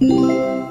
Música